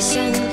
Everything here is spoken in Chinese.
想